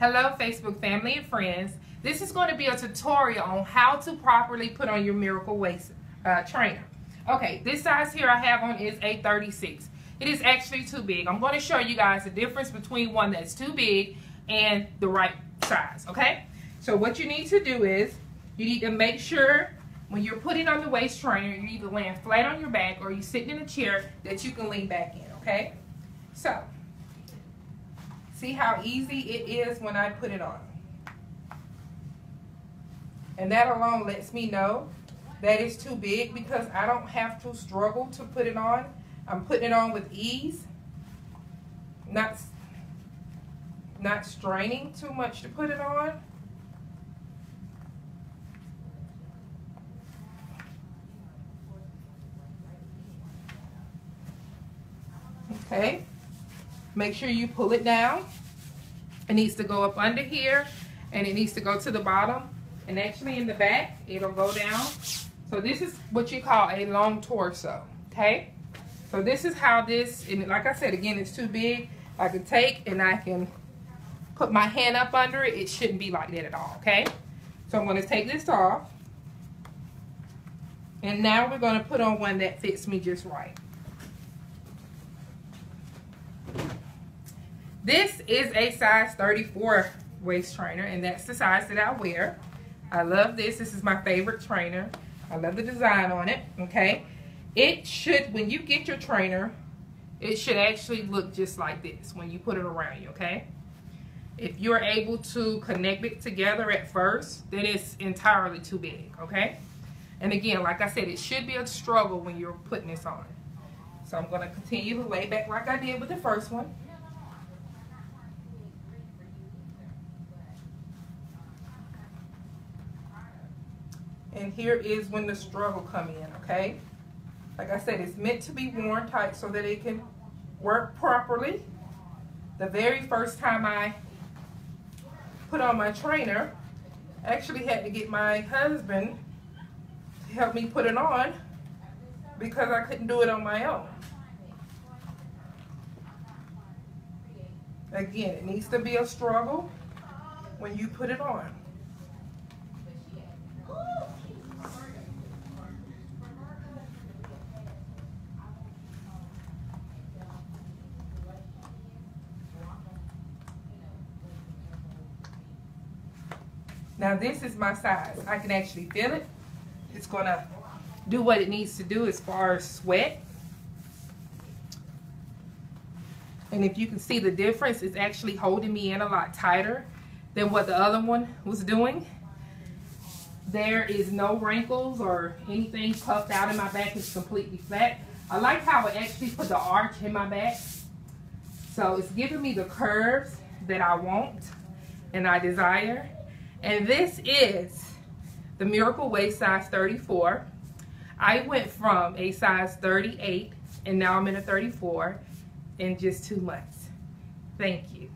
Hello Facebook family and friends. This is going to be a tutorial on how to properly put on your Miracle Waist uh, trainer. Okay, this size here I have on is a 36. It is actually too big. I'm going to show you guys the difference between one that's too big and the right size, okay? So what you need to do is you need to make sure when you're putting on the waist trainer, you're either laying flat on your back or you're sitting in a chair that you can lean back in, okay? So, see how easy it is when I put it on. And that alone lets me know that it's too big because I don't have to struggle to put it on. I'm putting it on with ease, not, not straining too much to put it on. Okay, make sure you pull it down. It needs to go up under here and it needs to go to the bottom. And actually in the back it'll go down. So this is what you call a long torso okay? So this is how this and like I said again it's too big. I can take and I can put my hand up under it. It shouldn't be like that at all okay? So I'm going to take this off. And now we're going to put on one that fits me just right this is a size 34 waist trainer and that's the size that I wear I love this. This is my favorite trainer. I love the design on it, okay? It should, when you get your trainer, it should actually look just like this when you put it around you, okay? If you're able to connect it together at first, then it's entirely too big, okay? And again, like I said, it should be a struggle when you're putting this on. So I'm going to continue to lay back like I did with the first one. And here is when the struggle come in, okay? Like I said, it's meant to be worn tight so that it can work properly. The very first time I put on my trainer, I actually had to get my husband to help me put it on because I couldn't do it on my own. Again, it needs to be a struggle when you put it on. Now this is my size. I can actually feel it. It's gonna do what it needs to do as far as sweat. And if you can see the difference, it's actually holding me in a lot tighter than what the other one was doing. There is no wrinkles or anything puffed out in my back. It's completely flat. I like how it actually put the arch in my back. So it's giving me the curves that I want and I desire. And this is the Miracle Waist size 34. I went from a size 38 and now I'm in a 34 in just two months. Thank you.